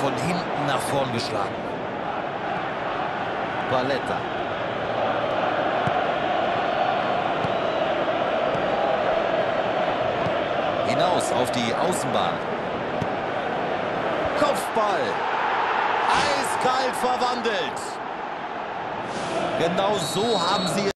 von hinten nach vorn geschlagen. Paletta. Hinaus auf die Außenbahn. Kopfball. Eiskalt verwandelt. Genau so haben sie